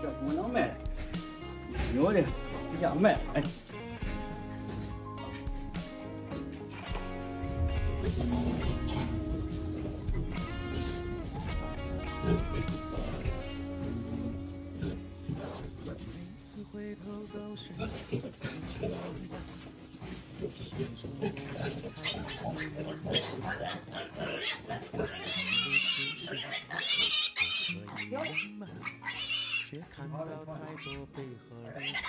这不能卖，有的不想卖，哎。到太多悲和离花。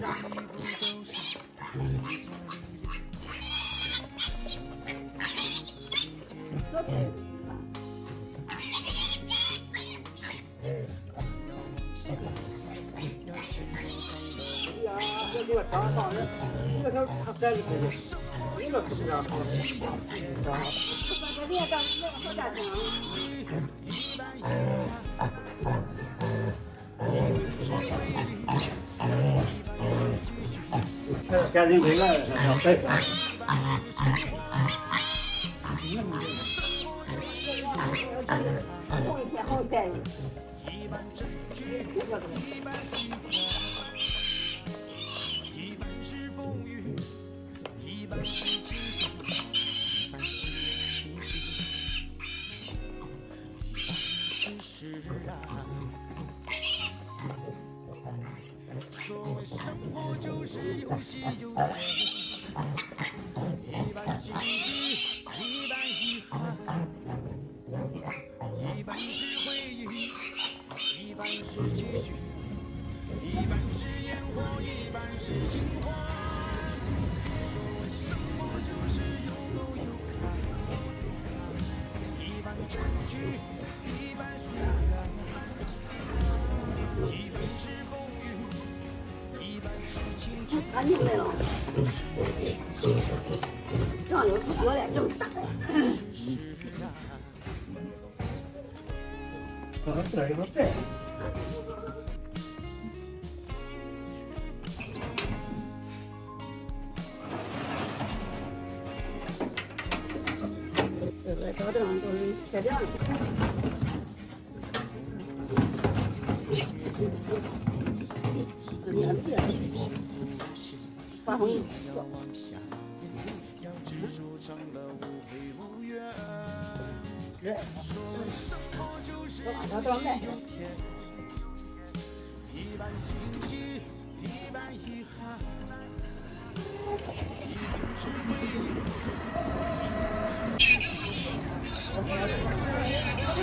这个长大人，这个他他在里头，这个是不是啊？啊。这个当那个好大声。赶紧回来，要带饭。后一天好带。生活就是有喜有悲，一半惊喜，一半遗憾，一半是回忆，一半是继续，一半是烟火，一半是情话。所谓生活就是有怒有哀，一半真句，一半虚然，干净没有？让有脚脸这么大。这个这个这。这个脚凳都是铁垫发红。热。我把它装来。是吧？五六米的多少钱？要多少？一百六。好这个。哎，五六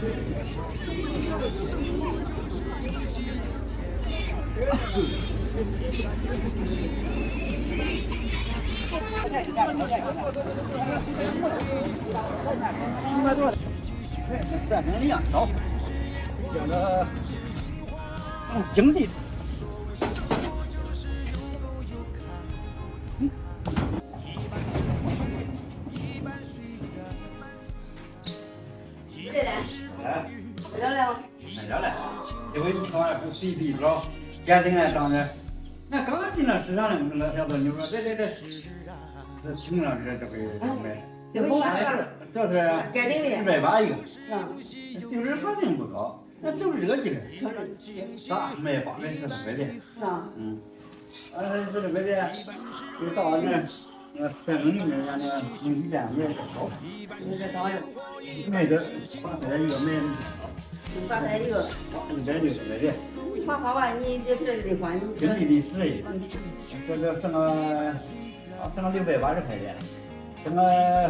一百多，赚成两条，养的经济。哎，看是比比不着，家庭来当着，那刚进了市场的那个小子，你说这这这，这听上这这回买，这不完了，这是一的，百八一个，嗯，就是行情不高，那都是这个劲儿，啥卖八百四十块的，是吧？嗯，啊，这个块的，就到那。那在农里家，那个农机店也少，你这多少？卖的八块一个卖，八百一个，一百六十块的。你花花吧，你这这得还，你经济的实益，这个剩个剩个六百八十块钱，剩个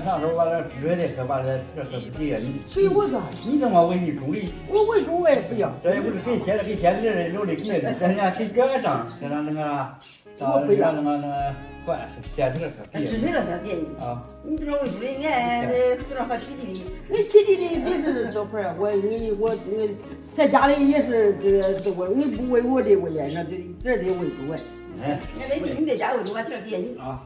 上手把这支的可把这这可不急啊！你所以我说，你怎么为你主力？我为主我也不要，这也不是给写的给写的人留的给那个，人家给这个上，给他那个上人家那个那个管写这个可支别持了他给你，啊！你这种为主的，俺这这种好体弟的，你体弟的你是这块儿，我你我你在家里也是这个这我你不喂我的为呀，那这这得为主哎，哎俺得你在家为主，我这点你。啊！